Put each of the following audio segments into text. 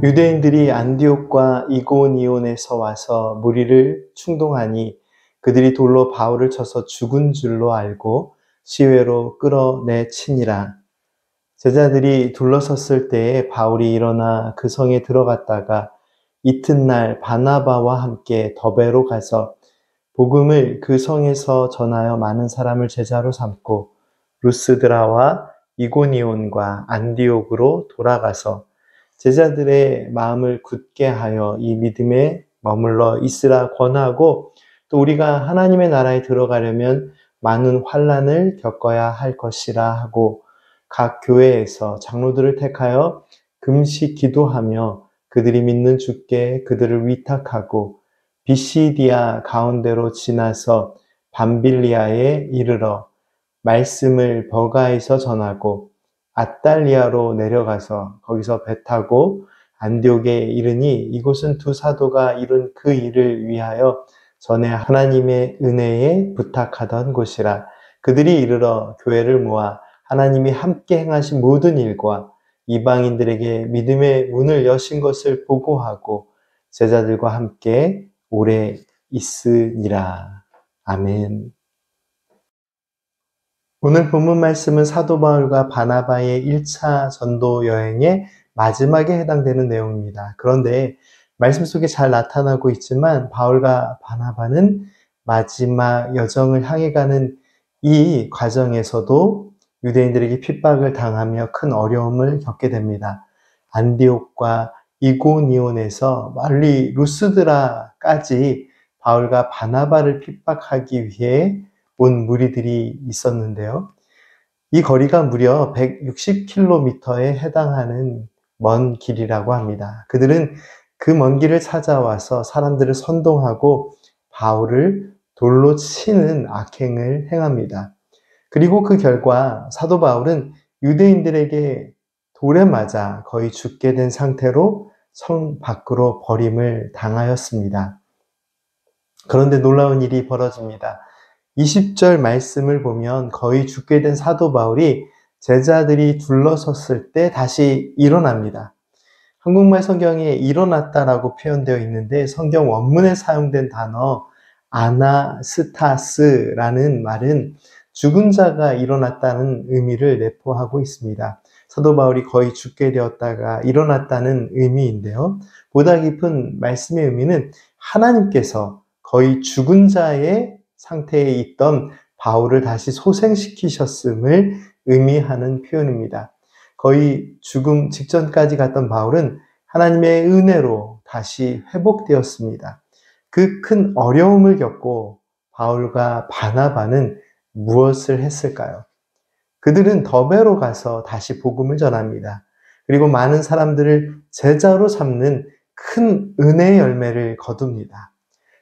유대인들이 안디옥과 이고니온에서 와서 무리를 충동하니 그들이 돌로 바울을 쳐서 죽은 줄로 알고 시외로 끌어내치니라. 제자들이 둘러섰을 때에 바울이 일어나 그 성에 들어갔다가 이튿날 바나바와 함께 더베로 가서 복음을 그 성에서 전하여 많은 사람을 제자로 삼고 루스드라와 이고니온과 안디옥으로 돌아가서 제자들의 마음을 굳게 하여 이 믿음에 머물러 있으라 권하고 또 우리가 하나님의 나라에 들어가려면 많은 환란을 겪어야 할 것이라 하고 각 교회에서 장로들을 택하여 금식 기도하며 그들이 믿는 주께 그들을 위탁하고 비시디아 가운데로 지나서 밤빌리아에 이르러 말씀을 버가에서 전하고 아달리아로 내려가서 거기서 배 타고 안디옥에 이르니 이곳은 두 사도가 이룬 그 일을 위하여 전에 하나님의 은혜에 부탁하던 곳이라 그들이 이르러 교회를 모아 하나님이 함께 행하신 모든 일과 이방인들에게 믿음의 문을 여신 것을 보고하고 제자들과 함께 오래 있으니라. 아멘. 오늘 본문 말씀은 사도 바울과 바나바의 1차 전도 여행의 마지막에 해당되는 내용입니다. 그런데 말씀 속에 잘 나타나고 있지만 바울과 바나바는 마지막 여정을 향해 가는 이 과정에서도 유대인들에게 핍박을 당하며 큰 어려움을 겪게 됩니다. 안디옥과 이고니온에서 멀리 루스드라까지 바울과 바나바를 핍박하기 위해 온 무리들이 있었는데요. 이 거리가 무려 160km에 해당하는 먼 길이라고 합니다. 그들은 그 먼 길을 찾아와서 사람들을 선동하고 바울을 돌로 치는 악행을 행합니다. 그리고 그 결과 사도 바울은 유대인들에게 돌에 맞아 거의 죽게 된 상태로 성 밖으로 버림을 당하였습니다. 그런데 놀라운 일이 벌어집니다. 20절 말씀을 보면 거의 죽게 된 사도 바울이 제자들이 둘러섰을 때 다시 일어납니다. 한국말 성경에 일어났다라고 표현되어 있는데 성경 원문에 사용된 단어 아나스타스라는 말은 죽은 자가 일어났다는 의미를 내포하고 있습니다. 사도 바울이 거의 죽게 되었다가 일어났다는 의미인데요. 보다 깊은 말씀의 의미는 하나님께서 거의 죽은 자의 상태에 있던 바울을 다시 소생시키셨음을 의미하는 표현입니다. 거의 죽음 직전까지 갔던 바울은 하나님의 은혜로 다시 회복되었습니다. 그 큰 어려움을 겪고 바울과 바나바는 무엇을 했을까요? 그들은 더베로 가서 다시 복음을 전합니다. 그리고 많은 사람들을 제자로 삼는 큰 은혜의 열매를 거둡니다.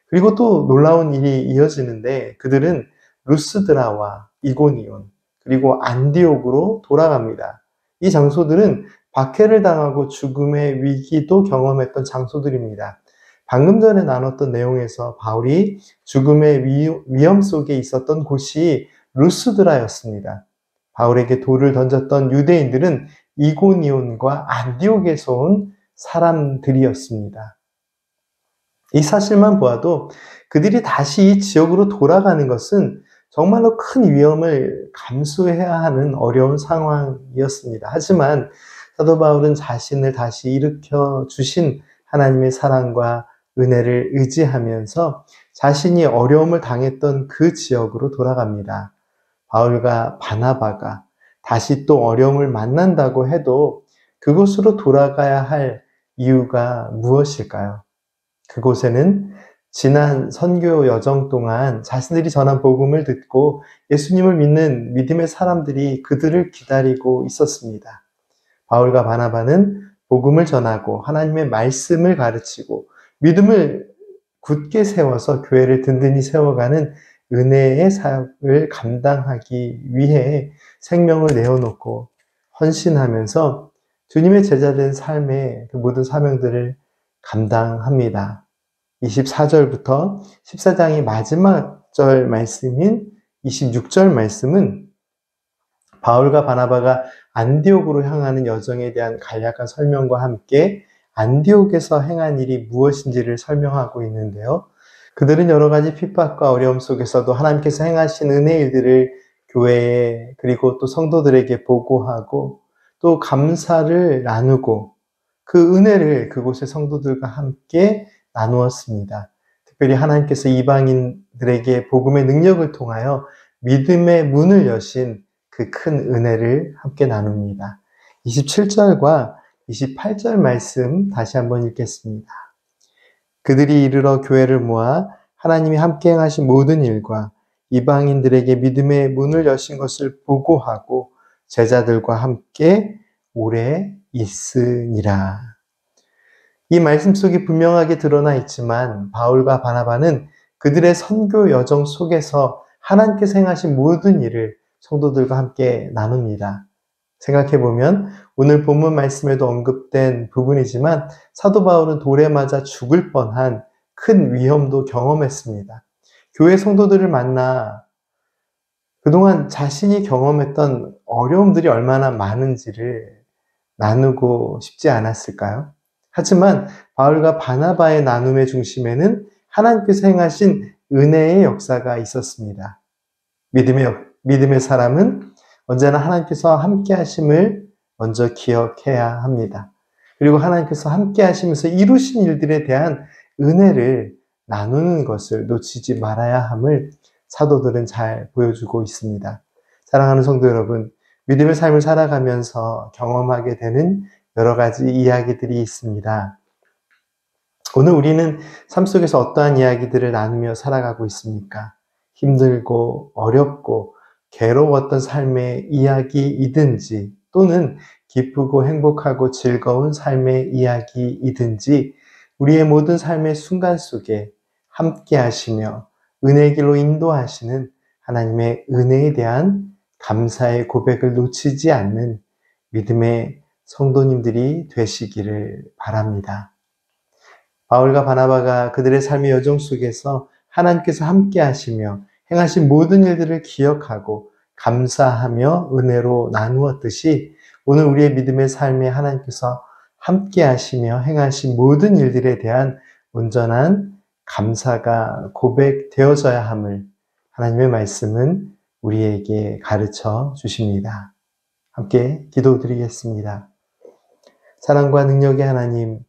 그리고 또 놀라운 일이 이어지는데 그들은 루스드라와 이고니온 그리고 안디옥으로 돌아갑니다. 이 장소들은 박해를 당하고 죽음의 위기도 경험했던 장소들입니다. 방금 전에 나눴던 내용에서 바울이 죽음의 위험 속에 있었던 곳이 루스드라였습니다. 바울에게 돌을 던졌던 유대인들은 이고니온과 안디옥에서 온 사람들이었습니다. 이 사실만 보아도 그들이 다시 이 지역으로 돌아가는 것은 정말로 큰 위험을 감수해야 하는 어려운 상황이었습니다. 하지만 사도 바울은 자신을 다시 일으켜 주신 하나님의 사랑과 은혜를 의지하면서 자신이 어려움을 당했던 그 지역으로 돌아갑니다. 바울과 바나바가 다시 또 어려움을 만난다고 해도 그곳으로 돌아가야 할 이유가 무엇일까요? 그곳에는 지난 선교 여정 동안 자신들이 전한 복음을 듣고 예수님을 믿는 믿음의 사람들이 그들을 기다리고 있었습니다. 바울과 바나바는 복음을 전하고 하나님의 말씀을 가르치고 믿음을 굳게 세워서 교회를 든든히 세워가는 은혜의 사역을 감당하기 위해 생명을 내어놓고 헌신하면서 주님의 제자된 삶의 그 모든 사명들을 감당합니다. 24절부터 14장의 마지막 절 말씀인 26절 말씀은 바울과 바나바가 안디옥으로 향하는 여정에 대한 간략한 설명과 함께 안디옥에서 행한 일이 무엇인지를 설명하고 있는데요. 그들은 여러 가지 핍박과 어려움 속에서도 하나님께서 행하신 은혜 일들을 교회에 그리고 또 성도들에게 보고하고 또 감사를 나누고 그 은혜를 그곳의 성도들과 함께 나누었습니다. 특별히 하나님께서 이방인들에게 복음의 능력을 통하여 믿음의 문을 여신 그 큰 은혜를 함께 나눕니다. 27절과 28절 말씀 다시 한번 읽겠습니다. 그들이 이르러 교회를 모아 하나님이 함께 행하신 모든 일과 이방인들에게 믿음의 문을 여신 것을 보고하고 제자들과 함께 오래 있으니라. 이 말씀 속에 분명하게 드러나 있지만 바울과 바나바는 그들의 선교 여정 속에서 하나님께서 행하신 모든 일을 성도들과 함께 나눕니다. 생각해 보면 오늘 본문 말씀에도 언급된 부분이지만 사도 바울은 돌에 맞아 죽을 뻔한 큰 위험도 경험했습니다. 교회 성도들을 만나 그동안 자신이 경험했던 어려움들이 얼마나 많은지를 나누고 싶지 않았을까요? 하지만 바울과 바나바의 나눔의 중심에는 하나님께서 행하신 은혜의 역사가 있었습니다. 믿음의, 믿음의 사람은 언제나 하나님께서 함께 하심을 먼저 기억해야 합니다. 그리고 하나님께서 함께 하시면서 이루신 일들에 대한 은혜를 나누는 것을 놓치지 말아야 함을 사도들은 잘 보여주고 있습니다. 사랑하는 성도 여러분, 믿음의 삶을 살아가면서 경험하게 되는 여러 가지 이야기들이 있습니다. 오늘 우리는 삶 속에서 어떠한 이야기들을 나누며 살아가고 있습니까? 힘들고 어렵고 괴로웠던 삶의 이야기이든지 또는 기쁘고 행복하고 즐거운 삶의 이야기이든지 우리의 모든 삶의 순간 속에 함께 하시며 은혜 길로 인도하시는 하나님의 은혜에 대한 감사의 고백을 놓치지 않는 믿음의 성도님들이 되시기를 바랍니다. 바울과 바나바가 그들의 삶의 여정 속에서 하나님께서 함께 하시며 행하신 모든 일들을 기억하고 감사하며 은혜로 나누었듯이 오늘 우리의 믿음의 삶에 하나님께서 함께 하시며 행하신 모든 일들에 대한 온전한 감사가 고백되어져야 함을 하나님의 말씀은 우리에게 가르쳐 주십니다. 함께 기도드리겠습니다. 사랑과 능력의 하나님,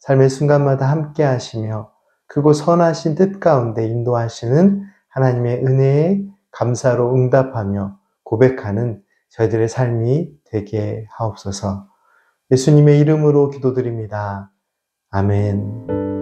삶의 순간마다 함께 하시며 그곳 선하신 뜻 가운데 인도하시는 하나님의 은혜에 감사로 응답하며 고백하는 저희들의 삶이 되게 하옵소서. 예수님의 이름으로 기도드립니다. 아멘.